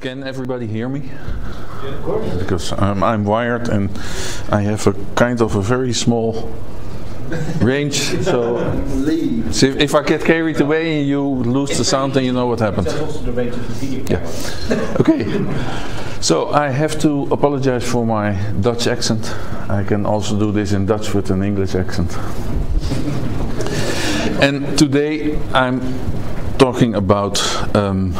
Can everybody hear me? Yeah, of course. Because um, I'm wired and I have a kind of a very small range. So, so if, I get carried away and you lose the sound, then you know what happened. That's also the range of the video camera. Okay. So I have to apologize for my Dutch accent. I can also do this in Dutch with an English accent. And today I'm talking about um,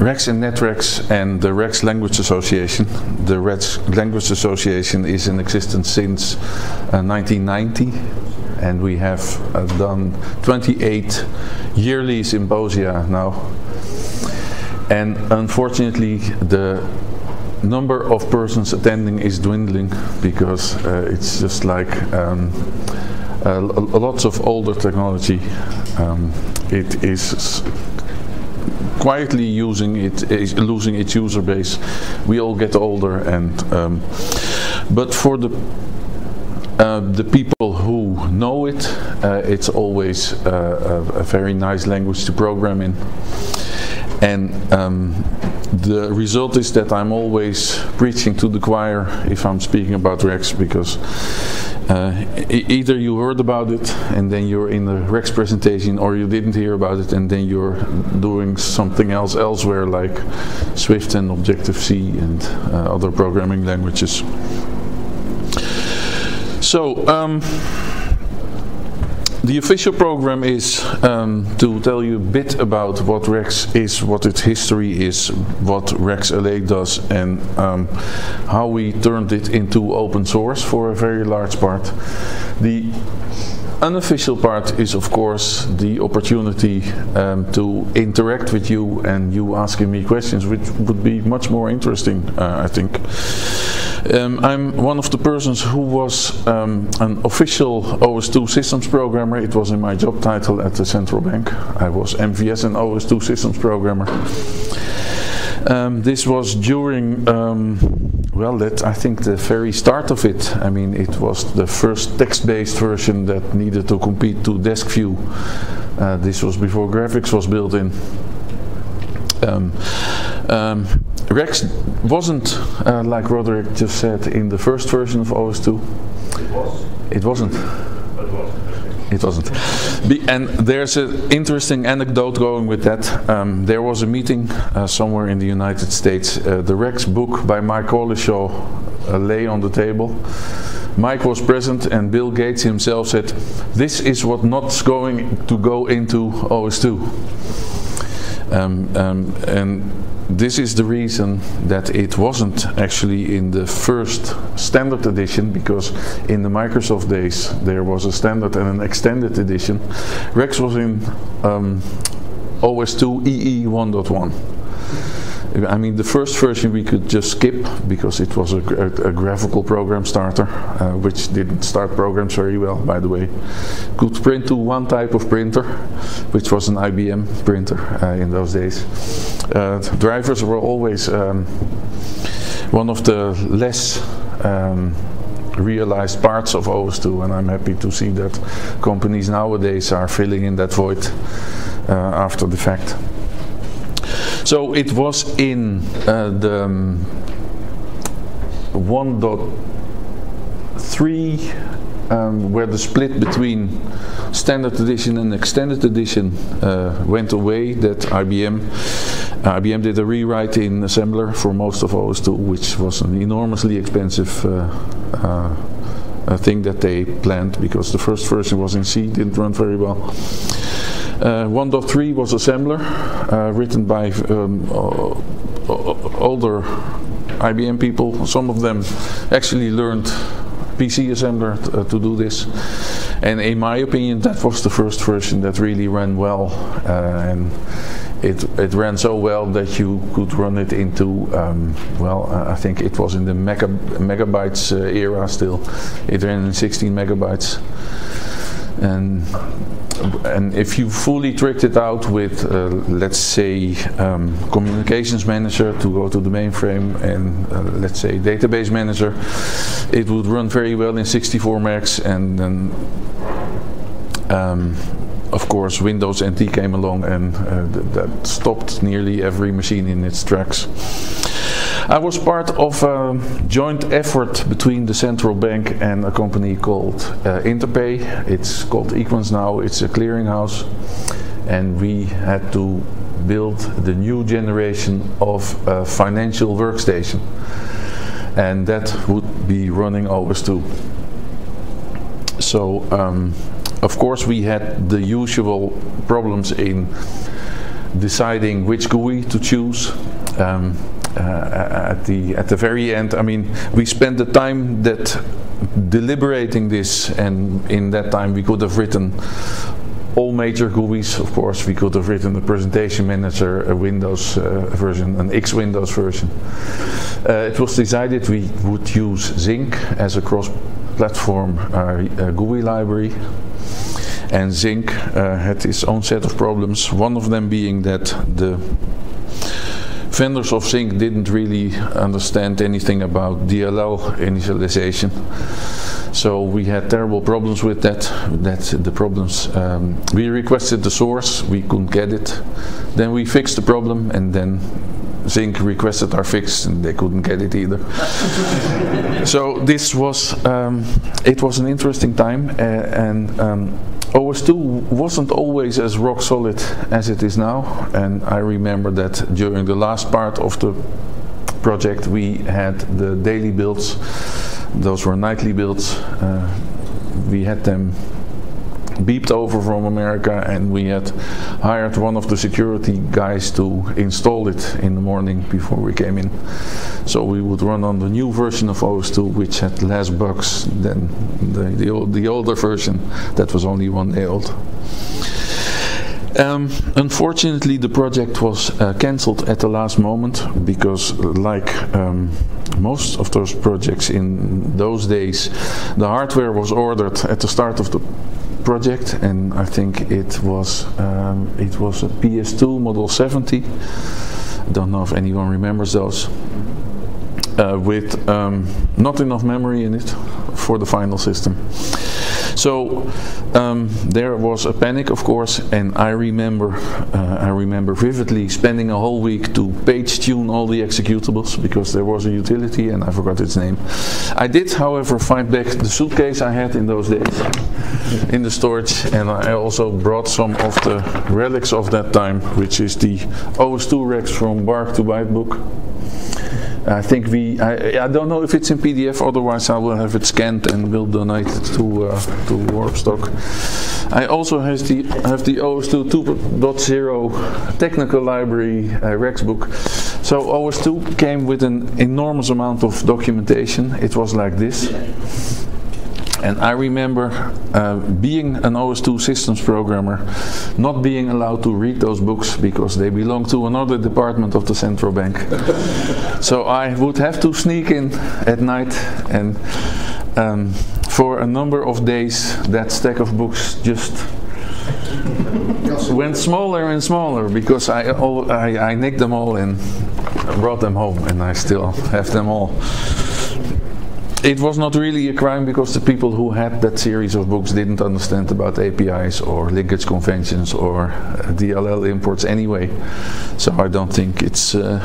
Rexx and NetRexx and the Rexx Language Association. The Rexx Language Association is in existence since uh, 1990 and we have uh, done 28 yearly symposia now. And unfortunately the number of persons attending is dwindling because uh, it's just like um, uh, lots of older technology. Um, it is quietly using it is losing its user base. We all get older, and um, but for the uh, the people who know it, uh, it's always uh, a, a, very nice language to program in. And um, the result is that I'm always preaching to the choir if I'm speaking about Rexx because uh, e either you heard about it and then you're in the Rexx presentation or you didn't hear about it and then you're doing something else elsewhere like Swift and Objective-C and uh, other programming languages. So, um, the official program is um, to tell you a bit about what Rexx is, what its history is, what Rexx LA does, and um, how we turned it into open source for a very large part. The unofficial part is of course the opportunity um, to interact with you and you asking me questions which would be much more interesting uh, I think. Um, I'm one of the persons who was um, an official OS2 systems programmer. It was in my job title at the central bank. I was MVS and OS2 systems programmer. Um, this was during, um, well, that I think the very start of it. I mean, it was the first text-based version that needed to compete to DESQview. Uh, this was before graphics was built in. Um, um, Rexx wasn't, uh, like Roderick just said, in the first version of OS2. It was. It wasn't. It was. It wasn't. Be, and there's an interesting anecdote going with that. Um, there was a meeting uh, somewhere in the United States. Uh, the Rexx book by Mike Cowlishaw uh, lay on the table. Mike was present and Bill Gates himself said, this is what not going to go into OS2. Um, um, and this is the reason that it wasn't actually in the first standard edition because in the Microsoft days there was a standard and an extended edition. Rexx was in um, OS2 EE 1.1. I mean, the first version we could just skip because it was a, a, a graphical program starter, uh, which didn't start programs very well, by the way. Could print to one type of printer, which was an IBM printer uh, in those days. Uh, drivers were always um, one of the less um, realized parts of OS2, and I'm happy to see that companies nowadays are filling in that void uh, after the fact. So it was in uh, the um, 1.3 um, where the split between standard edition and extended edition uh, went away that IBM IBM did a rewrite in assembler for most of OS2 which was an enormously expensive uh, uh, thing that they planned because the first version was in C, didn't run very well. Uh, 1.3 was assembler, uh, written by um, older IBM people. Some of them actually learned PC assembler uh, to do this. And in my opinion, that was the first version that really ran well. and it, it ran so well that you could run it into, um, well, I think it was in the mega, megabytes era still. It ran in 16 megabytes. And and if you fully tricked it out with, uh, let's say, um, communications manager to go to the mainframe and uh, let's say database manager, it would run very well in 64 megs and then um, of course, Windows NT came along and uh, th that stopped nearly every machine in its tracks. I was part of a joint effort between the central bank and a company called uh, Interpay. It's called Equens now, it's a clearinghouse. And we had to build the new generation of a financial workstation. And that would be running OS2. So um, of course we had the usual problems in deciding which GUI to choose. Um, uh, at the at the very end, I mean, we spent the time that deliberating this, and in that time we could have written all major GUIs. Of course, we could have written a presentation manager, a Windows uh, version, an X Windows version. Uh, it was decided we would use Zinc as a cross-platform uh, GUI library and Zinc uh, had its own set of problems. One of them being that the vendors of Zinc didn't really understand anything about DLL initialization. So we had terrible problems with that. That's the problems. Um, we requested the source, we couldn't get it. Then we fixed the problem, and then Zinc requested our fix, and they couldn't get it either. so this was um, it was an interesting time, uh, and um, OS2 wasn't always as rock solid as it is now. And I remember that during the last part of the project we had the daily builds. Those were nightly builds. Uh, we had them beeped over from America and we had hired one of the security guys to install it in the morning before we came in. So we would run on the new version of OS2 which had less bugs than the, the, the older version that was only one day old. Um, unfortunately the project was uh, cancelled at the last moment because like um, most of those projects in those days the hardware was ordered at the start of the project and I think it was um, it was a PS2 model 70 I don't know if anyone remembers those. Uh, with um, not enough memory in it for the final system so um, there was a panic, of course, and I remember, uh, I remember vividly spending a whole week to page tune all the executables because there was a utility and I forgot its name. I did, however, find back the suitcase I had in those days in the storage, and I also brought some of the relics of that time, which is the OS2 Rexx from Bark to Bytebook. I think we, I, I don't know if it's in PDF, otherwise I will have it scanned and will donate it to, uh, to Warpstock. I also have the, have the OS2 2.0 technical library uh, Rexx book. So OS2 came with an enormous amount of documentation. It was like this. And I remember uh, being an OS2 systems programmer, not being allowed to read those books because they belong to another department of the central bank. so I would have to sneak in at night and um, for a number of days that stack of books just went smaller and smaller because I, all, I, I nicked them all and brought them home and I still have them all it was not really a crime because the people who had that series of books didn't understand about APIs or linkage conventions or uh, DLL imports anyway. So I don't think it's uh,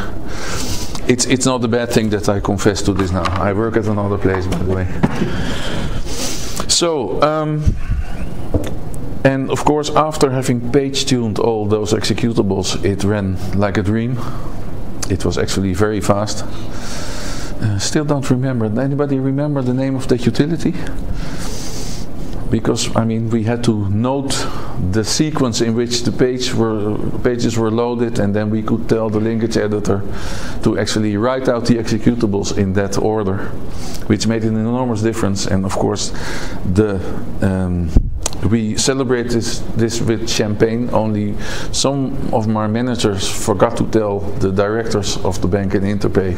it's it's not a bad thing that I confess to this now. I work at another place, by the way. So. Um, and of course, after having page tuned all those executables, it ran like a dream. It was actually very fast. Uh, still don't remember. Anybody remember the name of that utility? Because I mean, we had to note the sequence in which the page were, pages were loaded, and then we could tell the linkage editor to actually write out the executables in that order, which made an enormous difference. And of course, the um, we celebrate this, this with champagne, only some of my managers forgot to tell the directors of the bank and Interpay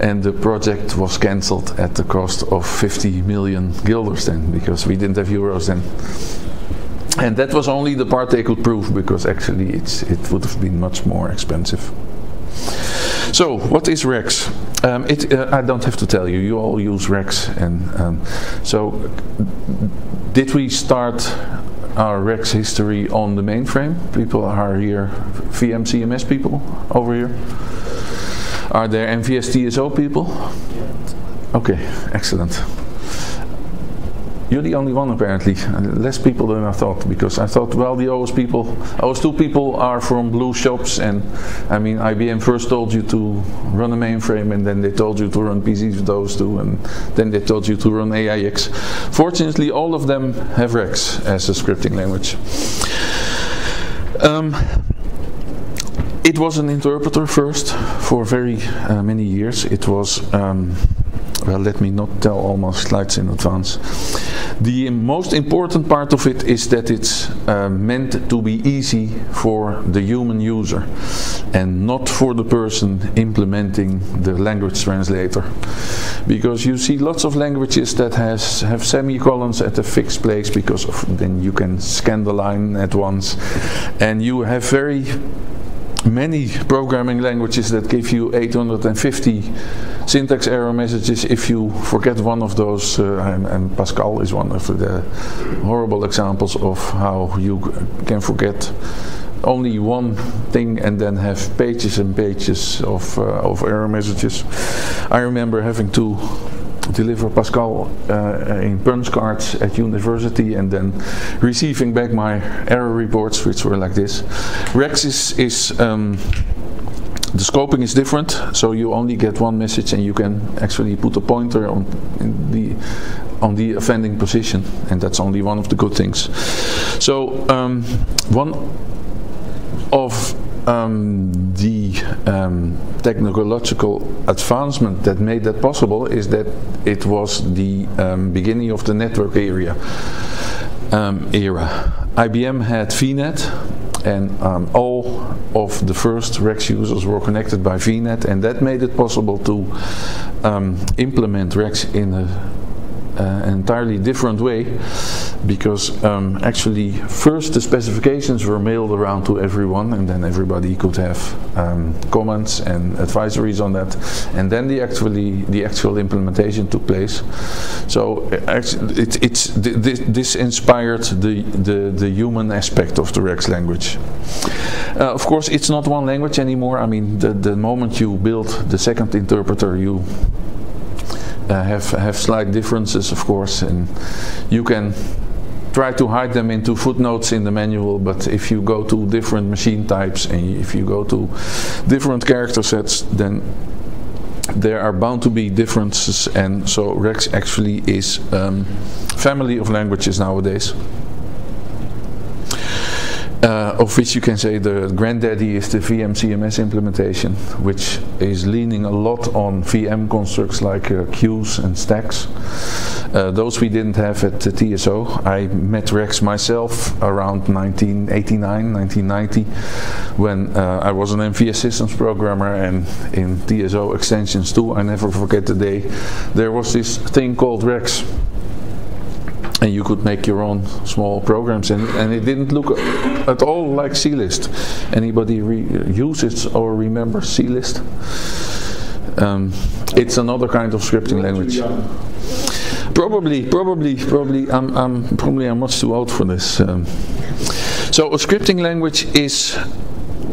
and the project was cancelled at the cost of 50 million guilders then because we didn't have euros then. And that was only the part they could prove because actually it's, it would have been much more expensive. So, what is Rexx? Um, it, uh, I don't have to tell you, you all use Rexx. And um, so, did we start our Rexx history on the mainframe? People are here, VM CMS people over here. Are there MVS TSO people? Okay, excellent. You're the only one apparently. Less people than I thought because I thought, well, the OS people, OS2 people are from blue shops, and I mean, IBM first told you to run a mainframe, and then they told you to run PCs with OS2, and then they told you to run AIX. Fortunately, all of them have Rexx as a scripting language. Um, it was an interpreter first for very uh, many years. It was um, well, let me not tell all my slides in advance. The most important part of it is that it's uh, meant to be easy for the human user and not for the person implementing the language translator. Because you see lots of languages that has have semicolons at a fixed place because then you can scan the line at once and you have very many programming languages that give you 850 syntax error messages if you forget one of those uh, and, and, Pascal is one of the horrible examples of how you can forget only one thing and then have pages and pages of, uh, of error messages. I remember having to deliver Pascal uh, in punch cards at university and then receiving back my error reports which were like this. Rex is, is um, the scoping is different so you only get one message and you can actually put a pointer on the on the offending position and that's only one of the good things so um, one of um, the um, technological advancement that made that possible is that it was the um, beginning of the network area um, era. IBM had VNet and um, all of the first Rexx users were connected by VNet and that made it possible to implement Rexx in a uh, an entirely different way because um, actually first the specifications were mailed around to everyone and then everybody could have um, comments and advisories on that and then the actually the actual implementation took place. So it, it's this, this inspired the, the, the human aspect of the Rexx language. Uh, of course it's not one language anymore. I mean the, the moment you build the second interpreter you uh, have have slight differences, of course, and you can try to hide them into footnotes in the manual but if you go to different machine types and if you go to different character sets then there are bound to be differences and so Rexx actually is um, family of languages nowadays uh, of which you can say the granddaddy is the VM CMS implementation, which is leaning a lot on VM constructs like uh, queues and stacks. Uh, those we didn't have at the TSO. I met Rexx myself around 1989, 1990, when uh, I was an MVS systems programmer and in TSO extensions too, I never forget the day, there was this thing called Rexx and you could make your own small programs and, and it didn't look at all like CList. Anybody uses or remembers CList? Um, it's another kind of scripting language. Probably, probably, probably. I'm, I'm probably I'm much too old for this. Um, so a scripting language is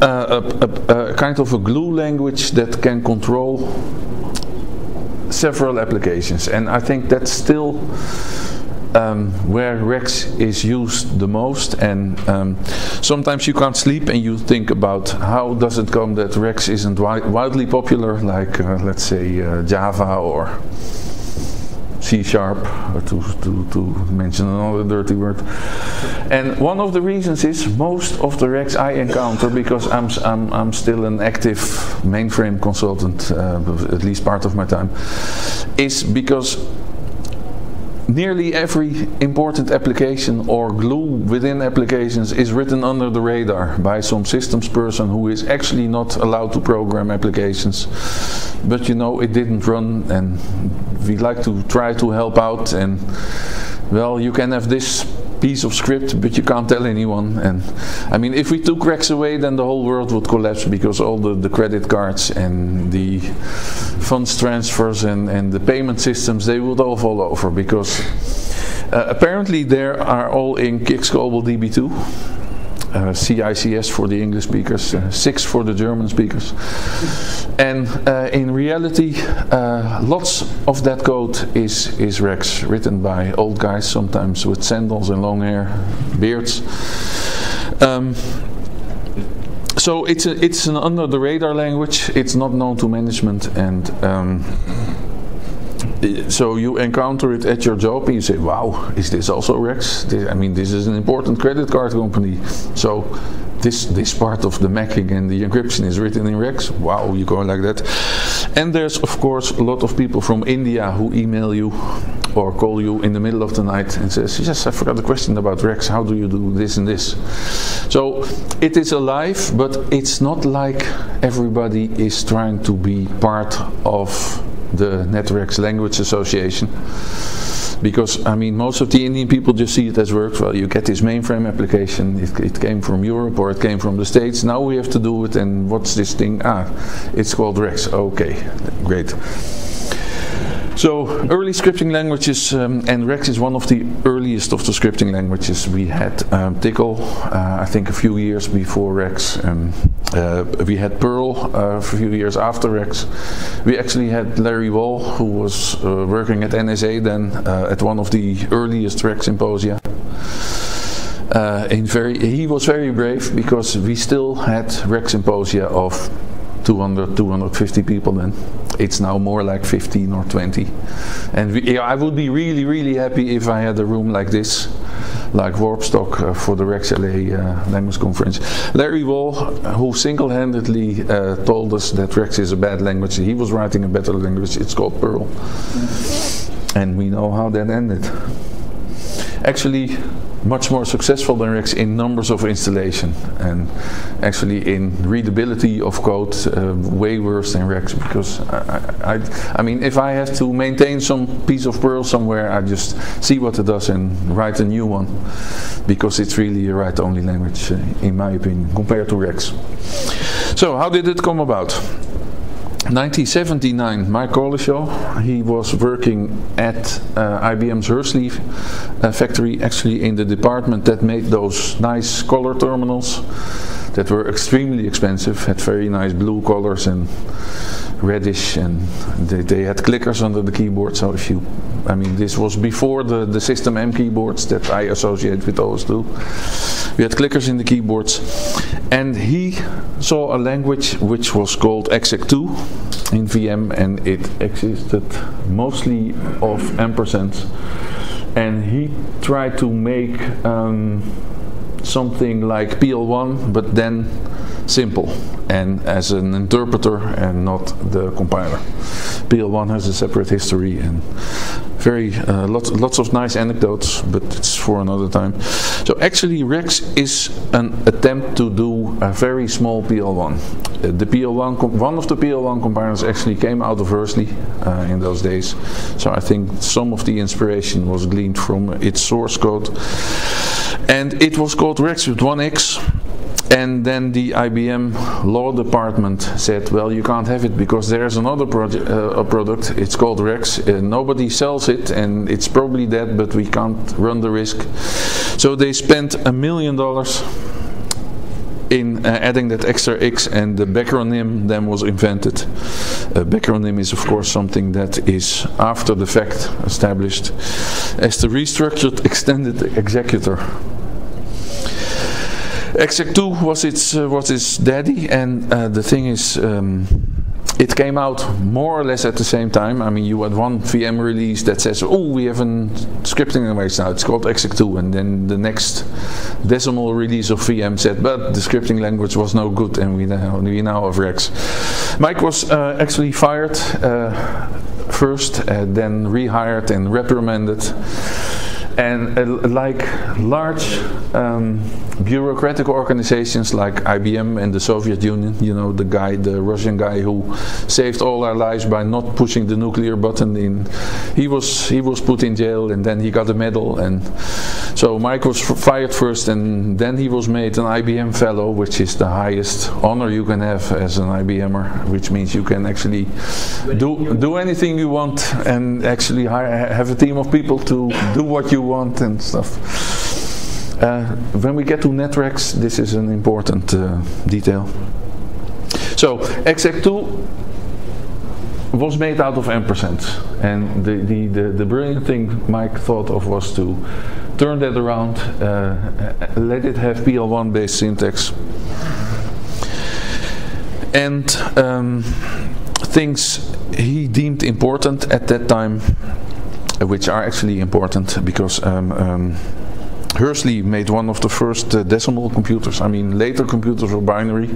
uh, a, a, a kind of a glue language that can control several applications, and I think that's still um, where Rexx is used the most and um, sometimes you can't sleep and you think about how does it come that Rexx isn't wi wildly popular like uh, let's say uh, Java or C sharp to, to, to mention another dirty word. And one of the reasons is most of the Rexx I encounter because I'm, I'm, I'm still an active mainframe consultant uh, at least part of my time is because nearly every important application or glue within applications is written under the radar by some systems person who is actually not allowed to program applications. But you know it didn't run and we like to try to help out and well you can have this piece of script but you can't tell anyone and I mean if we took Rexx away then the whole world would collapse because all the, the credit cards and the funds transfers and, and the payment systems they would all fall over because Uh, apparently, they are all in CICS Global DB2. Uh, CICS for the English speakers, uh, 6 for the German speakers. And uh, in reality, uh, lots of that code is, is Rexx, written by old guys, sometimes with sandals and long hair, beards. Um, so it's a, it's an under the radar language. It's not known to management, and um, so you encounter it at your job, and you say, "Wow, is this also Rexx?" This, I mean, this is an important credit card company. So this this part of the macking and the encryption is written in Rexx. Wow, you go like that. And there's of course a lot of people from India who email you or call you in the middle of the night and says, "Yes, I forgot the question about Rexx. How do you do this and this?" So it is alive, but it's not like everybody is trying to be part of the NetRexx Language Association because I mean most of the Indian people just see it as work. Well, you get this mainframe application. It, it, came from Europe or it came from the States. Now we have to do it. And what's this thing? Ah, it's called Rexx. Okay, great. So early scripting languages, um, and Rexx is one of the earliest of the scripting languages. We had um, Tcl, uh, I think a few years before Rexx. Um, uh, we had Perl uh, a few years after Rexx. We actually had Larry Wall, who was uh, working at NSA then, uh, at one of the earliest Rexx symposia. Uh, in very, he was very brave because we still had Rexx symposia of 200, 250 people then. It's now more like 15 or 20. And we, yeah, I would be really, really happy if I had a room like this, like Warpstock uh, for the Rexx LA uh, language conference. Larry Wall, who single-handedly uh, told us that Rexx is a bad language, he was writing a better language, it's called Perl. And we know how that ended. Actually, much more successful than Rexx in numbers of installation and actually in readability of code uh, way worse than Rexx because I, I, I, mean if I have to maintain some piece of Perl somewhere I just see what it does and write a new one because it's really a write-only language uh, in my opinion compared to Rex. So how did it come about? 1979, Mike Cowlishaw, he was working at uh, IBM's Hursley uh, factory, actually in the department that made those nice color terminals that were extremely expensive, had very nice blue colors and reddish and they, they, had clickers under the keyboard so if you I mean this was before the, the system M keyboards that I associate with OS2 we had clickers in the keyboards. And he saw a language which was called exec2 in VM and it existed mostly of ampersands. And he tried to make um, something like PL1 but then simple and as an interpreter and not the compiler. PL1 has a separate history and very uh, lots lots of nice anecdotes, but it's for another time. So actually, Rexx is an attempt to do a very small PL1. Uh, the PL1 one of the PL1 compilers actually came out of Hursley uh, in those days. So I think some of the inspiration was gleaned from its source code, and it was called Rex with one X and then the IBM law department said, well, you can't have it because there's another uh, product, it's called Rex, uh, nobody sells it and it's probably dead, but we can't run the risk. So they spent a million dollars in uh, adding that extra X and the backronym then was invented. A backronym is of course something that is after the fact established as the restructured extended executor Exec2 was its uh, was its daddy, and uh, the thing is. Um, it came out more or less at the same time. I mean, you had one VM release that says, "Oh, we have a scripting language now. It's called Exec2," and then the next decimal release of VM said, "But the scripting language was no good, and we now we now have Rexx." Mike was uh, actually fired uh, first, uh, then rehired and reprimanded, and uh, like large. Um, bureaucratic organizations like IBM and the Soviet Union, you know, the guy, the Russian guy who saved all our lives by not pushing the nuclear button in, he was, he was put in jail and then he got a medal and so Mike was fired first and then he was made an IBM fellow, which is the highest honor you can have as an IBMer, which means you can actually do, do anything you want and actually hire, have a team of people to do what you want and stuff. Uh, when we get to NetRex, this is an important uh, detail. So, exec2 was made out of ampersand, and the, the, the, the, brilliant thing Mike thought of was to turn that around, uh, let it have PL1 based syntax. And um, things he deemed important at that time, which are actually important because um, um, Hursley made one of the first uh, decimal computers. I mean, later computers were binary.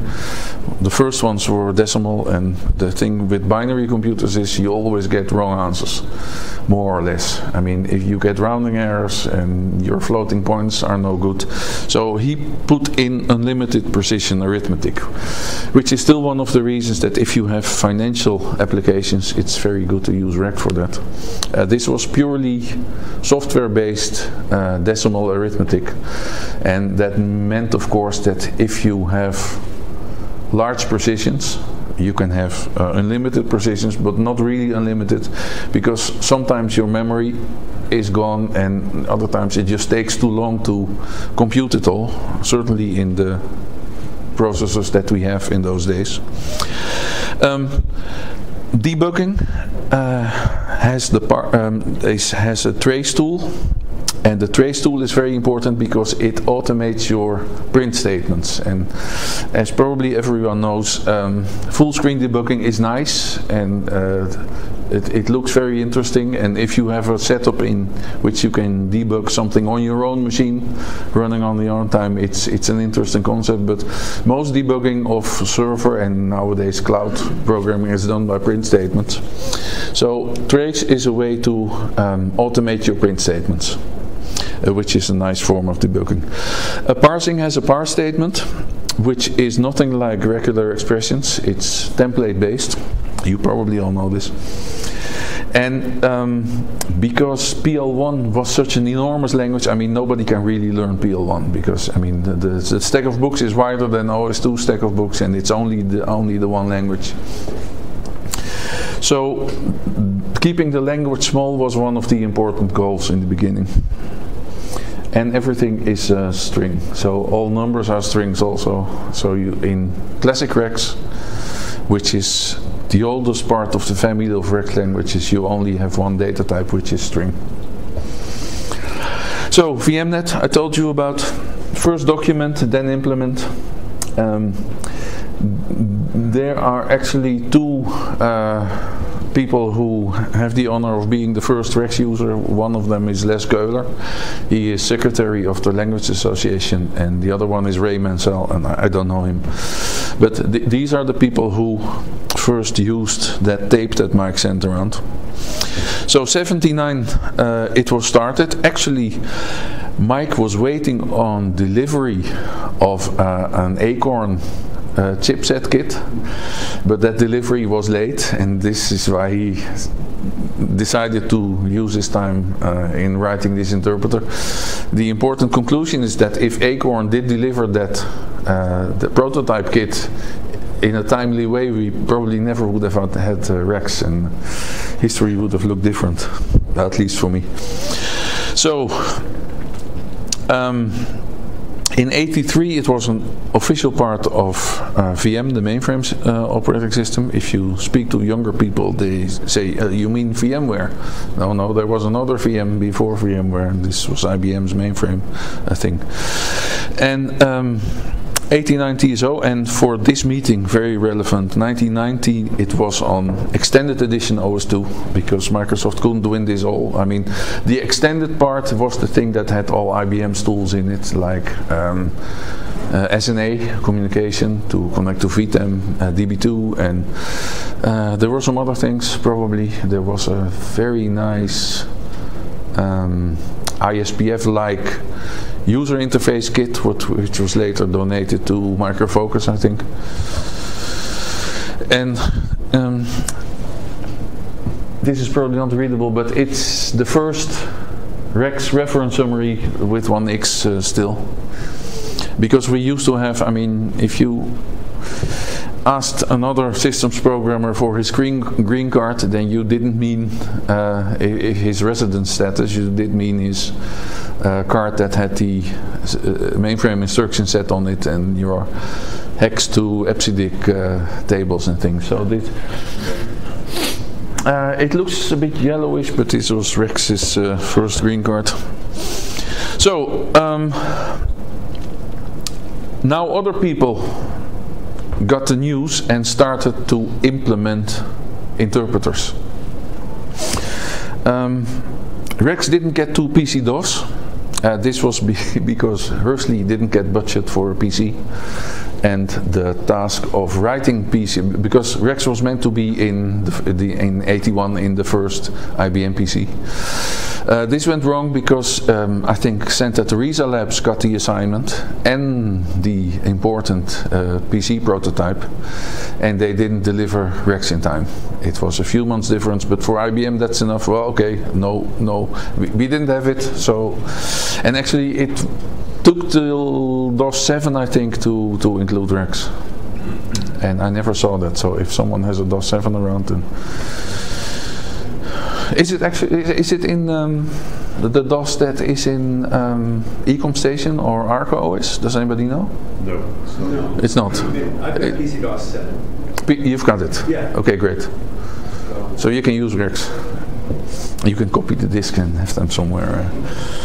The first ones were decimal, and the thing with binary computers is you always get wrong answers, more or less. I mean, if you get rounding errors and your floating points are no good. So he put in unlimited precision arithmetic, which is still one of the reasons that if you have financial applications, it's very good to use REC for that. Uh, this was purely software-based uh, decimal arithmetic arithmetic. And that meant, of course, that if you have large precisions, you can have uh, unlimited precisions, but not really unlimited, because sometimes your memory is gone and other times it just takes too long to compute it all, certainly in the processors that we have in those days. Um, debugging uh, has the um, has a trace tool and the trace tool is very important because it automates your print statements. And as probably everyone knows, um, full screen debugging is nice and uh, it, it, looks very interesting. And if you have a setup in which you can debug something on your own machine, running on the own time, it's it's an interesting concept. But most debugging of server and nowadays cloud programming is done by print statements. So trace is a way to um, automate your print statements which is a nice form of debugging. A parsing has a parse statement, which is nothing like regular expressions. It's template based. You probably all know this. And um, because PL1 was such an enormous language, I mean, nobody can really learn PL1 because, I mean, the, the, the, stack of books is wider than OS2 stack of books, and it's only the only the one language. So, keeping the language small was one of the important goals in the beginning and everything is a string. So all numbers are strings also. So you in classic Rexx, which is the oldest part of the family of Rexx languages, you only have one data type, which is string. So VMNet, I told you about. First document, then implement. Um, there are actually two. Uh, people who have the honor of being the first Rexx user. One of them is Les Koehler. He is secretary of the Language Association, and the other one is Ray Mansell, and I, I don't know him. But th these are the people who first used that tape that Mike sent around. So 79 uh, it was started. Actually, Mike was waiting on delivery of uh, an Acorn uh, chipset kit, but that delivery was late, and this is why he decided to use his time uh, in writing this interpreter. The important conclusion is that if Acorn did deliver that uh, the prototype kit in a timely way, we probably never would have had uh, Rexx, and history would have looked different, at least for me. So. Um, in 83 it was an official part of uh, VM, the mainframe uh, operating system. If you speak to younger people, they say, uh, you mean VMware? No, no, there was another VM before VMware, and this was IBM's mainframe, I think. And um, 89 TSO and for this meeting very relevant. 1990 it was on extended edition OS2 because Microsoft couldn't win this all. I mean the extended part was the thing that had all IBM's tools in it like um, uh, SNA communication to connect to VTAM, uh, DB2 and uh, there were some other things probably. There was a very nice um, ISPF-like user interface kit, what, which was later donated to Micro Focus, I think. And um, this is probably not readable, but it's the first Rexx reference summary with 1x uh, still. Because we used to have, I mean, if you asked another systems programmer for his green, green card, then you didn't mean uh, his residence status, you did mean his uh, card that had the uh, mainframe instruction set on it and your hex to EBCDIC uh, tables and things. So this, uh, it looks a bit yellowish, but this was Rexx's first green card. So um, now other people got the news and started to implement interpreters. Um, Rexx didn't get to PC DOS. Uh, this was be because Hursley didn't get budget for a PC and the task of writing PC because Rexx was meant to be in the, the in 81 in the first IBM PC. Uh, this went wrong because um, I think Santa Teresa Labs got the assignment and the important uh, PC prototype and they didn't deliver Rexx in time. It was a few months difference but for IBM that's enough. Well okay, no, no, we, we didn't have it so and actually it took till DOS 7 I think to, to include Rexx and I never saw that so if someone has a DOS 7 around then is it actually? Is it in um, the, the, DOS that is in um, eComStation or ArcaOS? Does anybody know? No, it's not. No. It's not. I've got PC DOS 7. P you've got it. Yeah. Okay, great. So, So you can use Rexx. You can copy the disk and have them somewhere. Uh,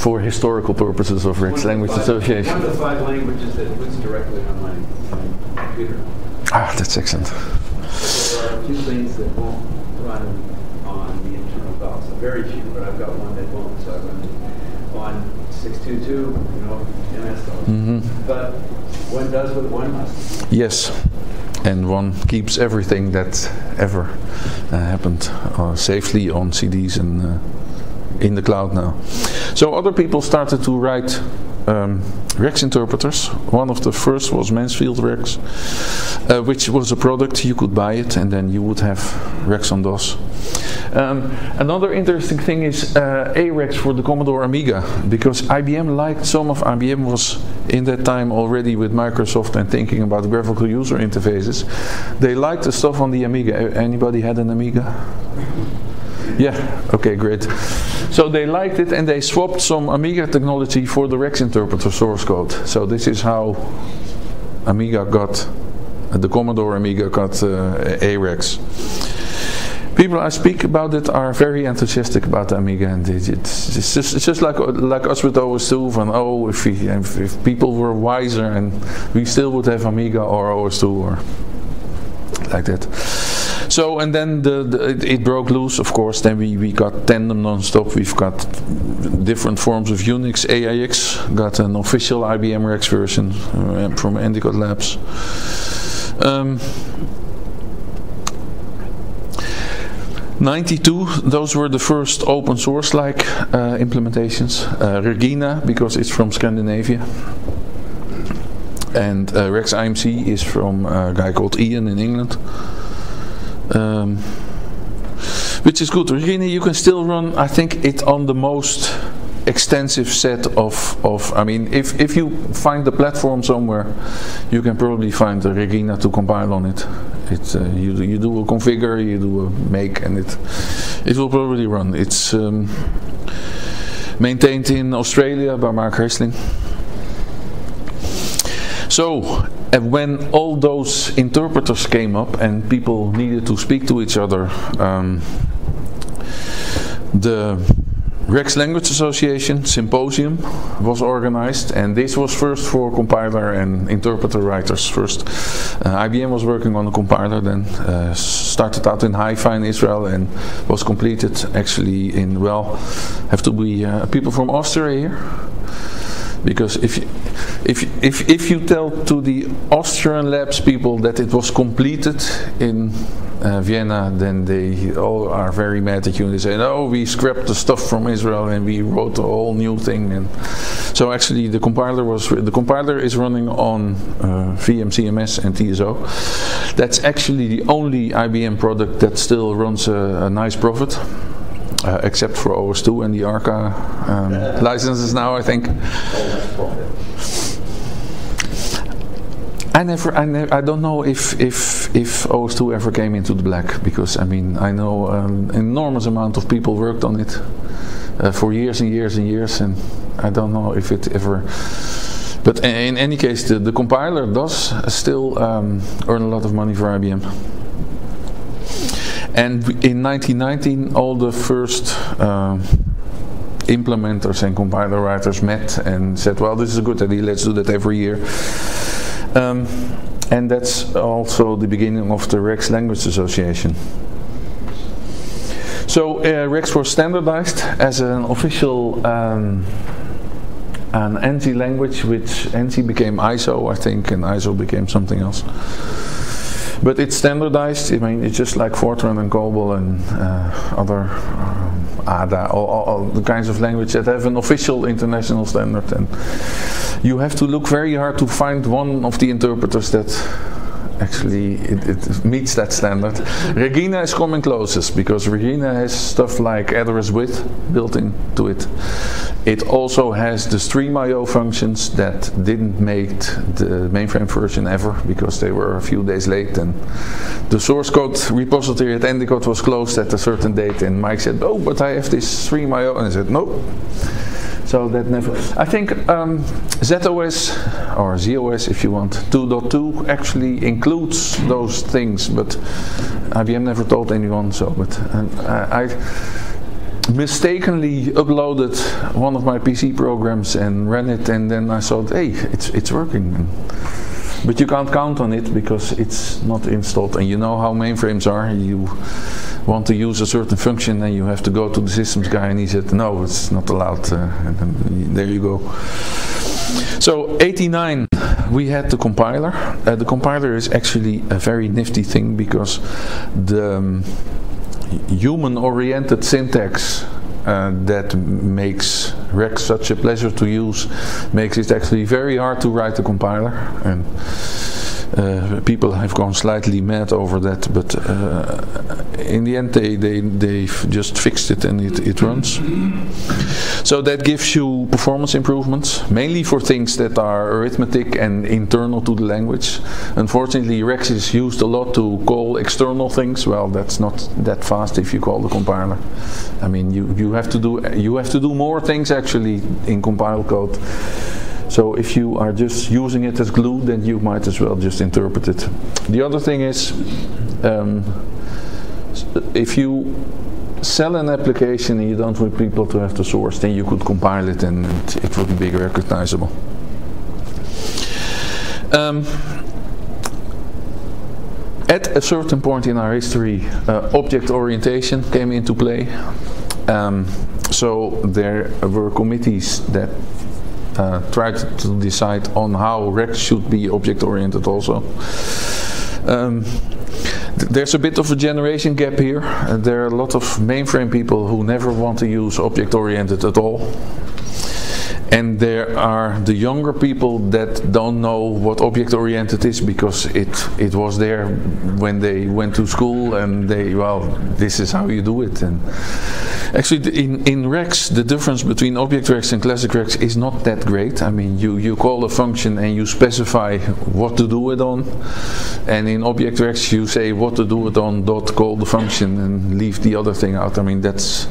for historical purposes of Rexx one of the Language five- Association. One of the five languages that puts directly on my, my computer. Ah, that's excellent. There are a few things that won't run on the internal DOS. Very few, but I've got one that won't, so I it on 622, you know, MS DOS. hmm But one does what one must. Yes, and one keeps everything that ever uh, happened uh, safely on CDs and uh, in the cloud now. So other people started to write um, Rexx interpreters. One of the first was Mansfield Rexx, uh, which was a product you could buy it and then you would have Rexx on DOS. Um, another interesting thing is uh, ARexx for the Commodore Amiga because IBM liked some of IBM was in that time already with Microsoft and thinking about graphical user interfaces. They liked the stuff on the Amiga. Anybody had an Amiga? Yeah, okay, great. So they liked it and they swapped some Amiga technology for the Rexx interpreter source code. So this is how Amiga got, uh, the Commodore Amiga got uh, ARexx. People I speak about it are very enthusiastic about the Amiga and it's, it's, just, it's just like like us with OS2 van oh if, we, if, if people were wiser and we still would have Amiga or OS2 or like that. So and then the, the it, it broke loose of course then we, we got tandem non-stop we've got different forms of Unix AIX got an official IBM Rexx version uh, from Endicott Labs um, 92, those were the first open source like uh, implementations. Uh, Regina, because it's from Scandinavia. And uh, Rexx IMC is from a guy called Ian in England. Um, which is good. Regina, you can still run, I think, it on the most extensive set of, of I mean, if, if you find the platform somewhere, you can probably find a Regina to compile on it. It, uh, you, do- you do a configure, you do a make, and it it will probably run. It's um, maintained in Australia by Mark Hessling. So, and when all those interpreters came up and people needed to speak to each other, um, the Rexx Language Association symposium was organized and this was first for compiler and interpreter writers first. Uh, IBM was working on the compiler then, uh, started out in Haifa in Israel and was completed actually in, well, have to be uh, people from Austria here because if you, if, if, if you tell to the Austrian labs people that it was completed in uh, Vienna, then they all are very mad at you and they say, no, we scrapped the stuff from Israel and we wrote a whole new thing. And so actually the compiler was, the compiler is running on uh, VMCMS and TSO. That's actually the only IBM product that still runs a, a nice profit. Uh, except for OS2 and the Arca um, licenses now, I think. I never, I, ne I don't know if, if, if OS2 ever came into the black because I mean I know an enormous amount of people worked on it uh, for years and years and years and I don't know if it ever but in any case the, the compiler does still um, earn a lot of money for IBM and in 1919 all the first uh, implementers and compiler writers met and said well this is a good idea. Let's do that every year um, and that's also the beginning of the Rexx Language Association. So uh, Rexx was standardized as an official um, an ANSI language, which ANSI became ISO, I think, and ISO became something else. But it's standardized. I mean, it's just like Fortran and COBOL and uh, other um, ADA, all, all, all, the kinds of language that have an official international standard. And you have to look very hard to find one of the interpreters that actually it, it, meets that standard. Regina is coming closest because Regina has stuff like address with built into it. It also has the stream.io functions that didn't make the mainframe version ever because they were a few days late and the source code repository at Endicott was closed at a certain date and Mike said, oh, but I have this stream.io and I said, nope. So that never. I think um, z/OS or z/OS, if you want, 2.2 actually includes those things, but IBM never told anyone so. But uh, I mistakenly uploaded one of my PC programs and ran it, and then I thought, hey, it's it's working. But you can't count on it because it's not installed, and you know how mainframes are. You want to use a certain function and you have to go to the systems guy and he said no it's not allowed. Uh, and there you go. So 89 we had the compiler. Uh, the compiler is actually a very nifty thing because the um, human oriented syntax uh, that makes Rexx such a pleasure to use makes it actually very hard to write a compiler. And uh, people have gone slightly mad over that, but uh, in the end they, they, they've just fixed it and it, it runs. So that gives you performance improvements, mainly for things that are arithmetic and internal to the language. Unfortunately, Rexx is used a lot to call external things. Well, that's not that fast if you call the compiler. I mean, you, you have to do you have to do more things actually in compile code so if you are just using it as glue, then you might as well just interpret it. The other thing is, um, if you sell an application and you don't want people to have the source, then you could compile it and it wouldn't be recognizable. Um, at a certain point in our history, uh, object orientation came into play. Um, so there were committees that uh, tried to decide on how Rexx should be object oriented also. Um, th there's a bit of a generation gap here. Uh, there are a lot of mainframe people who never want to use object oriented at all. And there are the younger people that don't know what object oriented is because it it was there when they went to school and they well this is how you do it and actually in in Rexx the difference between object Rexx and classic Rexx is not that great. I mean you you call a function and you specify what to do it on and in object Rexx you say what to do it on dot call the function and leave the other thing out. I mean that's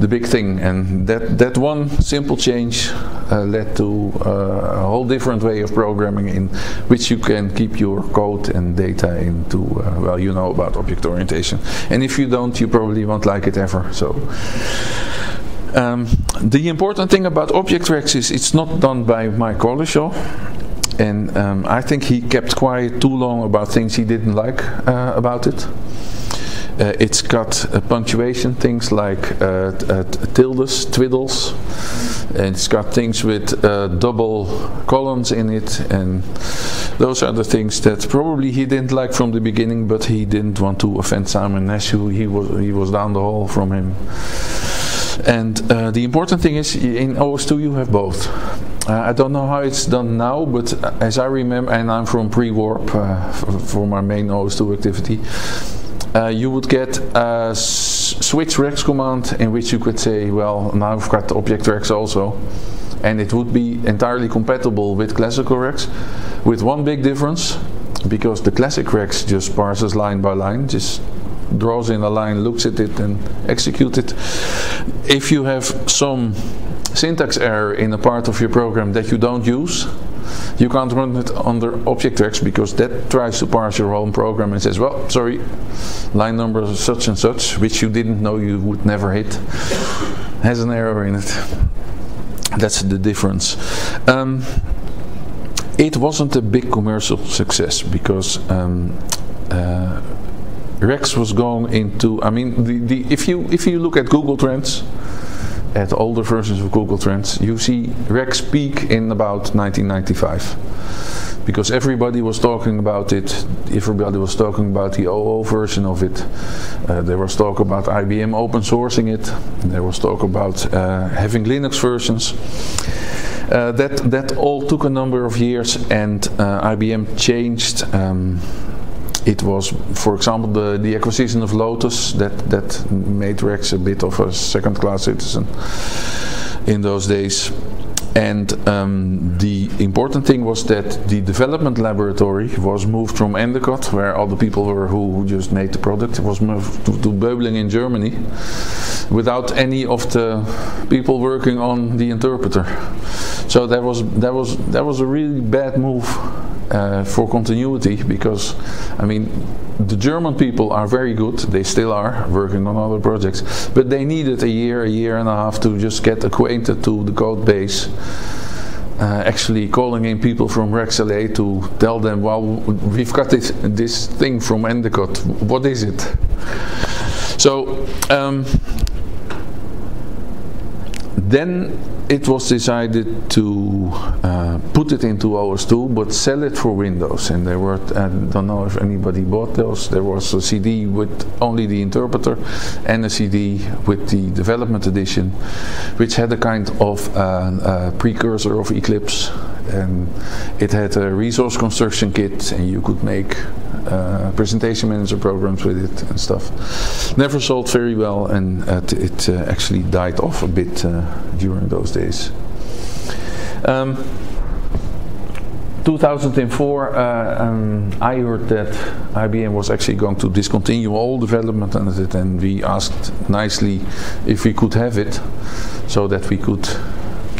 the big thing. And that that one simple change uh, led to uh, a whole different way of programming in which you can keep your code and data into uh, well you know about object orientation. And if you don't you probably won't like it ever. So um, the important thing about object Rexx is it's not done by Mike Cowlishaw. And um, I think he kept quiet too long about things he didn't like uh, about it uh, it's got uh, punctuation, things like uh, tildes, twiddles, And it's got things with uh, double columns in it, and those are the things that probably he didn't like from the beginning, but he didn't want to offend Simon Nash, who he was he was down the hall from him. And uh, the important thing is in OS/2 you have both. Uh, I don't know how it's done now, but as I remember, and I'm from pre-warp uh, for my main OS/2 activity, uh, you would get a switch rexx command in which you could say, well, now I've got object rexx also, and it would be entirely compatible with classical rexx, with one big difference, because the classic rexx just parses line by line, just draws in a line, looks at it, and executes it. If you have some syntax error in a part of your program that you don't use, you can't run it under object rexx because that tries to parse your home program and says, well, sorry, line number such and such, which you didn't know you would never hit, has an error in it. That's the difference. Um, it wasn't a big commercial success because um, uh, Rexx was going into. I mean, the, the, if you if you look at Google Trends, at older versions of Google Trends, you see Rexx peak in about 1995. Because everybody was talking about it, everybody was talking about the OO version of it. Uh, there was talk about IBM open sourcing it. There was talk about uh, having Linux versions. Uh, that that all took a number of years, and uh, IBM changed. Um, it was, for example, the, the acquisition of Lotus that, that made Rexx a bit of a second class citizen in those days. And um, the important thing was that the development laboratory was moved from Endicott, where all the people were who, who just made the product, was moved to, to Böblingen in Germany, without any of the people working on the interpreter. So that was that was that was a really bad move uh, for continuity because I mean the German people are very good. They still are working on other projects but they needed a year a year and a half to just get acquainted to the code base uh, actually calling in people from RexxLA to tell them well we've got this, this thing from Endicott. What is it? So um, then it was decided to uh, put it into OS/2 but sell it for Windows. And there were, I don't know if anybody bought those, there was a CD with only the interpreter and a CD with the development edition which had a kind of uh, uh, precursor of Eclipse. And it had a resource construction kit and you could make uh, presentation manager programs with it and stuff. Never sold very well and it uh, actually died off a bit uh, during those days. Um, 2004, uh, um, I heard that IBM was actually going to discontinue all development on it, and we asked nicely if we could have it, so that we could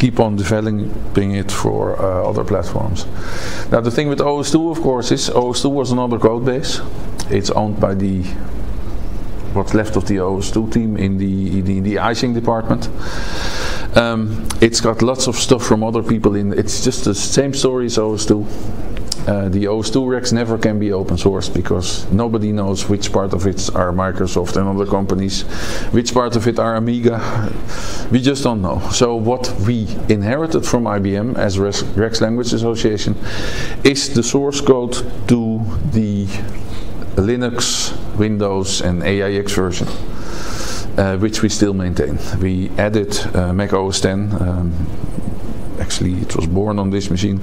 keep on developing it for uh, other platforms. Now the thing with OS/2 of course is OS/2 was another code base. It's owned by the what's left of the OS/2 team in the, the, the icing department. Um, it's got lots of stuff from other people in it's just the same story as OS/2 uh, the OS/2 Rexx never can be open source because nobody knows which part of it are Microsoft and other companies, which part of it are Amiga. We just don't know. So what we inherited from IBM as Rexx, Language Association is the source code to the Linux, Windows and AIX version. Uh, which we still maintain. We added uh, Mac OS 10 um, actually it was born on this machine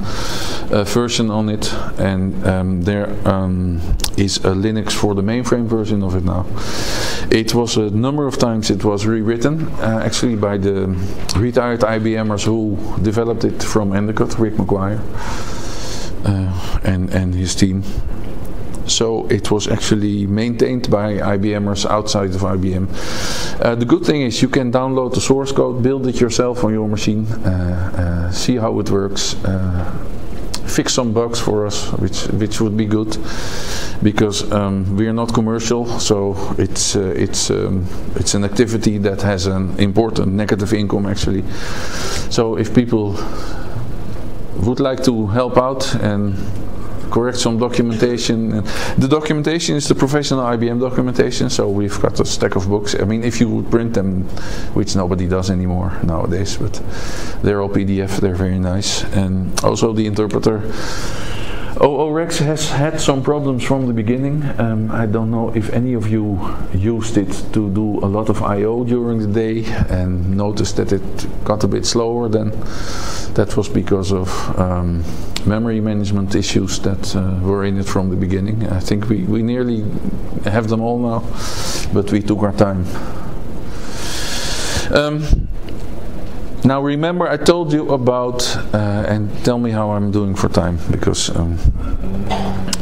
uh, version on it. And um, there um, is a Linux for the mainframe version of it now. It was a number of times it was rewritten uh, actually by the retired IBMers who developed it from Endicott, Rick McGuire uh, and, and his team so it was actually maintained by IBMers outside of IBM. Uh, the good thing is you can download the source code, build it yourself on your machine, uh, uh, see how it works, uh, fix some bugs for us, which which would be good, because um, we are not commercial, so it's uh, it's um, it's an activity that has an important negative income actually. So if people would like to help out and correct some documentation. And the documentation is the professional IBM documentation, so we've got a stack of books. I mean, if you would print them, which nobody does anymore nowadays, but they're all PDF, they're very nice. And also the interpreter. ooRexx has had some problems from the beginning. Um, I don't know if any of you used it to do a lot of I.O. during the day and noticed that it got a bit slower then. That was because of um, memory management issues that uh, were in it from the beginning. I think we, we nearly have them all now, but we took our time. Um, now remember I told you about, uh, and tell me how I'm doing for time, because um,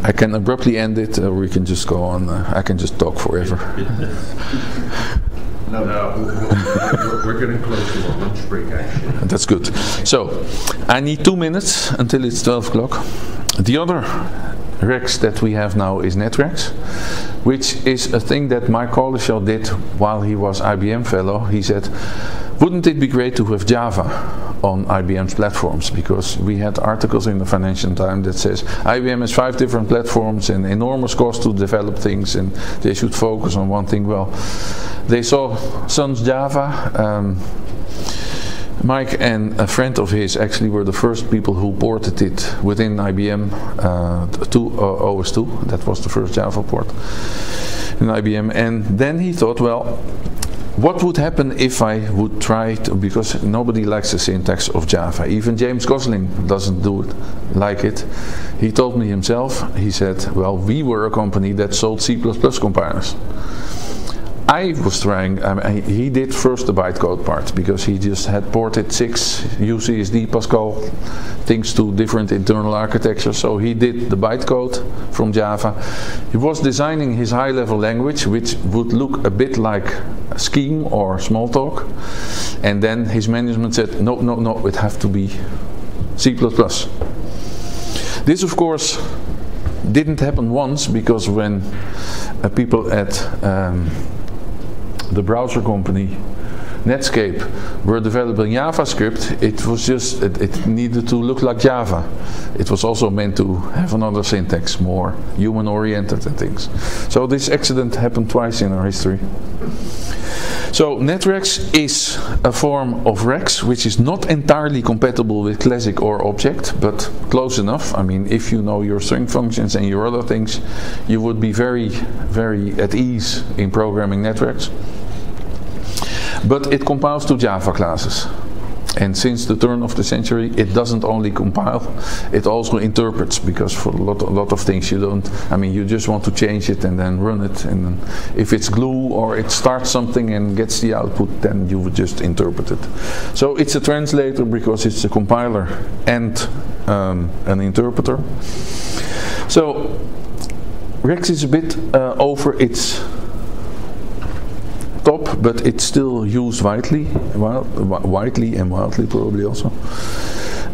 I can abruptly end it or we can just go on, uh, I can just talk forever. No, no, we're, getting close to our lunch break, actually. That's good. So, I need two minutes until it's 12 o'clock. The other Rexx that we have now is NetRexx, which is a thing that Mike Cowlishaw did while he was IBM fellow. He said, wouldn't it be great to have Java on IBM's platforms? Because we had articles in the Financial Times that says IBM has five different platforms and enormous cost to develop things and they should focus on one thing. Well, they saw Sun's Java. Um, Mike and a friend of his actually were the first people who ported it within IBM uh, to uh, OS/2. That was the first Java port in IBM. And then he thought, well, what would happen if I would try to, because nobody likes the syntax of Java. Even James Gosling doesn't do it, like it. He told me himself, he said, well, we were a company that sold C++ compilers. I was trying, I mean, he did first the bytecode part because he just had ported six UCSD Pascal things to different internal architectures. So he did the bytecode from Java. He was designing his high level language, which would look a bit like Scheme or Smalltalk. And then his management said, no, no, no, it have to be C++. This, of course, didn't happen once because when uh, people at um, the browser company Netscape were developing JavaScript, it was just, it, it, needed to look like Java. It was also meant to have another syntax, more human oriented and things. So this accident happened twice in our history. So NetRexx is a form of Rexx which is not entirely compatible with classic or object, but close enough. I mean, if you know your string functions and your other things, you would be very, very at ease in programming NetRexx. But it compiles to Java classes. And since the turn of the century, it doesn't only compile, it also interprets because for a lot, a lot of things you don't, I mean, you just want to change it and then run it. And if it's glue or it starts something and gets the output, then you would just interpret it. So it's a translator because it's a compiler and um, an interpreter. So Rexx is a bit uh, over its top, but it's still used widely, widely and wildly probably also.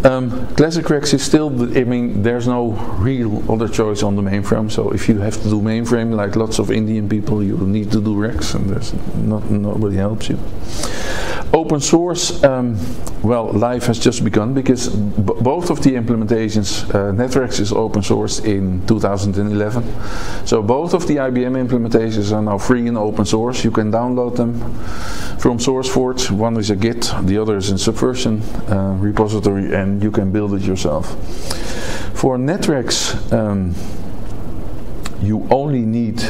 Um, Classic Rexx is still, I mean, there's no real other choice on the mainframe. So if you have to do mainframe, like lots of Indian people, you need to do Rexx, and there's not nobody helps you. Open source, um, well, life has just begun because both of the implementations, uh, NetRexx is open source in 2011. So both of the IBM implementations are now free and open source. You can download them from SourceForge. One is a Git, the other is a Subversion uh, repository, and you can build it yourself. For NetRexx, um, you only need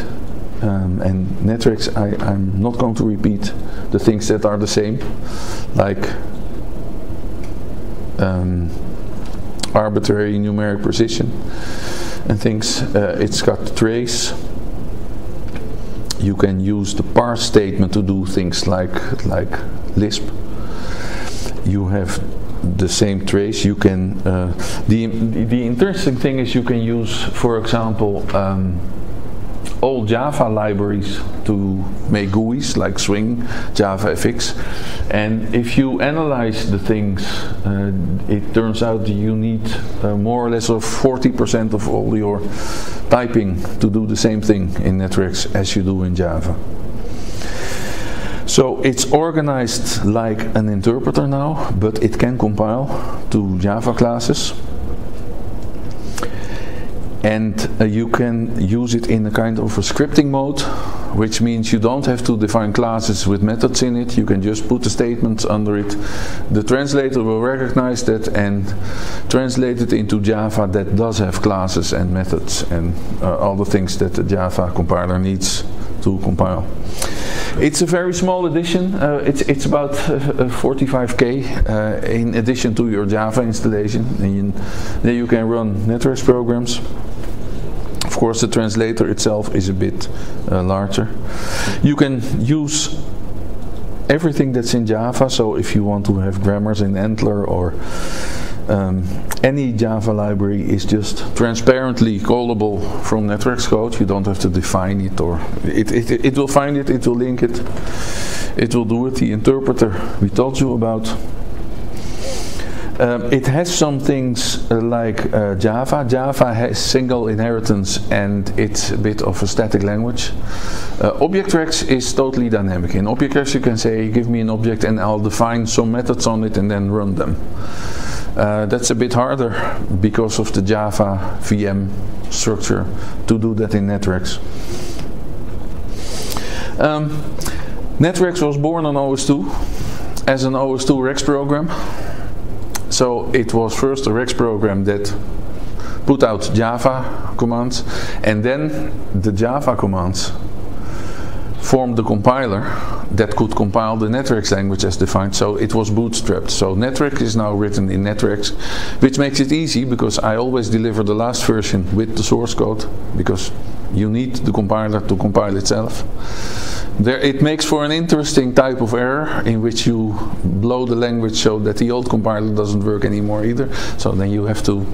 um, and NetRexx, I, I'm not going to repeat the things that are the same, like um, arbitrary numeric precision and things. Uh, it's got trace. You can use the parse statement to do things like like Lisp. You have the same trace. You can uh, the the interesting thing is you can use, for example. Um, all Java libraries to make GUIs like Swing, JavaFX. And if you analyze the things, uh, it turns out you need uh, more or less of 40% of all your typing to do the same thing in NetRexx as you do in Java. So it's organized like an interpreter now, but it can compile to Java classes. And uh, you can use it in a kind of a scripting mode which means you don't have to define classes with methods in it. You can just put the statements under it. The translator will recognize that and translate it into Java that does have classes and methods and uh, all the things that the Java compiler needs to compile it's a very small edition. Uh, it's it's about uh, 45k uh, in addition to your Java installation, and you, then you can run NetRexx programs. Of course, the translator itself is a bit uh, larger. You can use everything that's in Java. So if you want to have grammars in ANTLR or um, any Java library is just transparently callable from NetRexx code. You don't have to define it or it, it, it will find it, it will link it, it will do it. The interpreter we told you about. Um, it has some things uh, like uh, Java. Java has single inheritance and it's a bit of a static language. Uh, ObjectRexx is totally dynamic. In ObjectRexx you can say give me an object and I'll define some methods on it and then run them. Uh, that's a bit harder because of the Java VM structure to do that in NetRexx. Um, NetRexx was born on OS/2 as an OS/2 Rexx program. So it was first a Rexx program that put out Java commands and then the Java commands formed the compiler that could compile the NetRexx language as defined, so it was bootstrapped. So NetRexx is now written in NetRexx, which makes it easy because I always deliver the last version with the source code because you need the compiler to compile itself. There, it makes for an interesting type of error in which you blow the language so that the old compiler doesn't work anymore either. So then you have to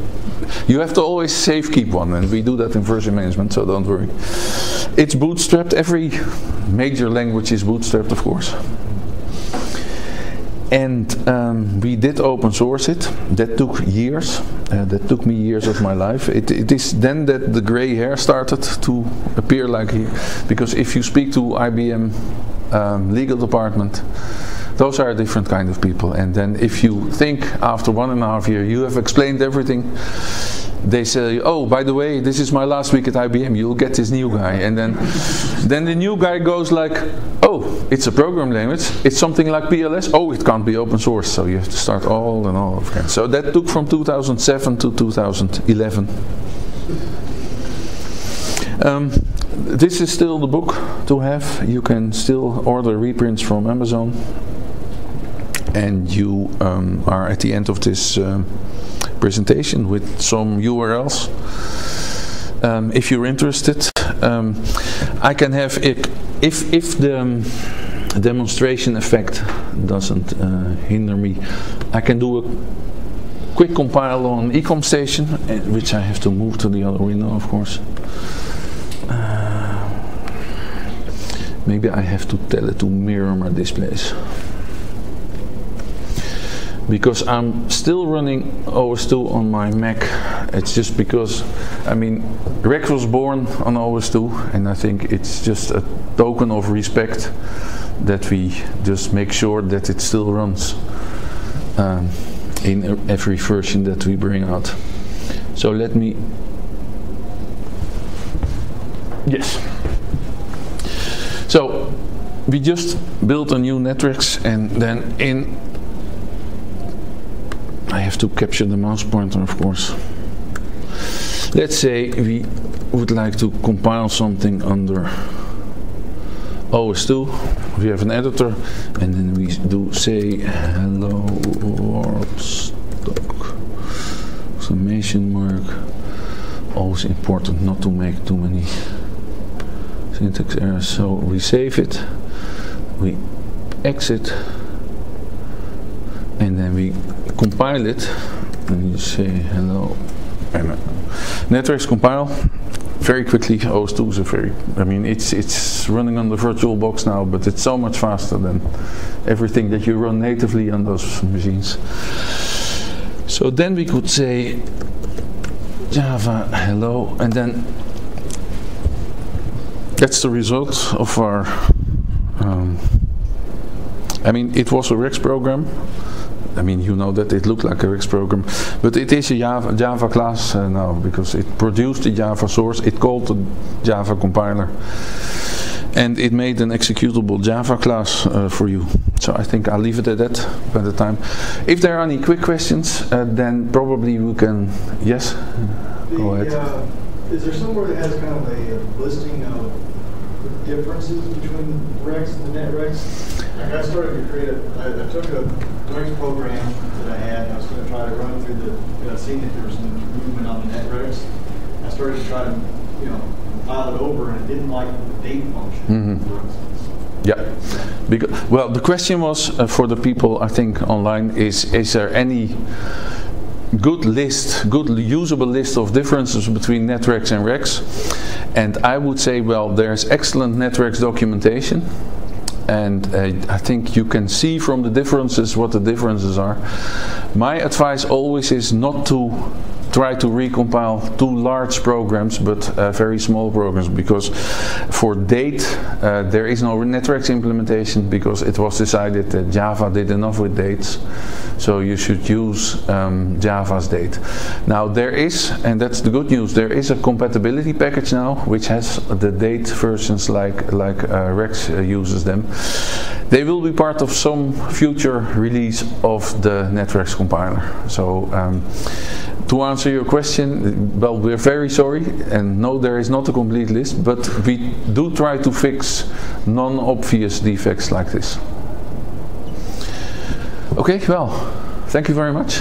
you have to always safe keep one and we do that in version management so don't worry. It's bootstrapped, every major language is bootstrapped of course. And um, we did open source it. That took years. Uh, that took me years of my life. It, it is then that the gray hair started to appear like here. Because if you speak to IBM um, legal department, those are a different kind of people. And then if you think after one and a half year you have explained everything, they say, oh, by the way, this is my last week at IBM, you'll get this new guy. And then, then the new guy goes like, oh, it's a program language, it's something like PL/S, oh, it can't be open source, so you have to start all and all over again. So that took from 2007 to 2011. Um, this is still the book to have. You can still order reprints from Amazon. And you um, are at the end of this uh, presentation with some URLs. Um, if you're interested, um, I can have it, if if the um, demonstration effect doesn't uh, hinder me, I can do a quick compile on eComStation, uh, which I have to move to the other window, of course. Uh, maybe I have to tell it to mirror my displays because I'm still running OS/2 on my Mac. It's just because, I mean, Rexx was born on OS/2 and I think it's just a token of respect that we just make sure that it still runs um, in every version that we bring out. So let me, yes. So we just built a new NetRexx and then in I have to capture the mouse pointer of course. Let's say we would like to compile something under OS/2. We have an editor and then we do say hello world stock exclamation mark. Always important not to make too many syntax errors. So we save it, we exit and then we compile it and you say hello and NetRexx compile. Very quickly OS/2 is a very I mean it's it's running on the virtual box now but it's so much faster than everything that you run natively on those machines. So then we could say Java hello and then that's the result of our um, I mean it was a Rexx program I mean, you know that it looked like a Rexx program, but it is a Java, Java class uh, now because it produced the Java source. It called the Java compiler, and it made an executable Java class uh, for you. So I think I'll leave it at that by the time. If there are any quick questions, uh, then probably we can. Yes, go ahead. uh, Is there somewhere that has kind of a listing of the differences between Rexx and the NetRexx? Like I started to create a, I, I took a Rexx program that I had, and I was gonna try to run through the, and I seen that there was some movement on the NetRexx. I started to try to, you know, compile it over, and it didn't like the date function, Mhm. for instance. Yeah. Because, well, the question was uh, for the people I think online is is there any good list, good usable list of differences between NetRexx and Rexx? And I would say, well, there's excellent NetRexx documentation. And uh, I think you can see from the differences what the differences are. My advice always is not to try to recompile two large programs but uh, very small programs because for date uh, there is no NetRexx implementation because it was decided that Java did enough with dates so you should use um, Java's date. Now there is, and that's the good news, there is a compatibility package now which has the date versions like, like uh, Rexx uh, uses them. They will be part of some future release of the NetRexx compiler. So um, to answer your question, well, we're very sorry, and no, there is not a complete list, but we do try to fix non-obvious defects like this. Okay, well, thank you very much.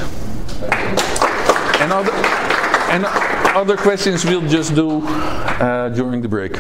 And other, and other questions we'll just do uh, during the break.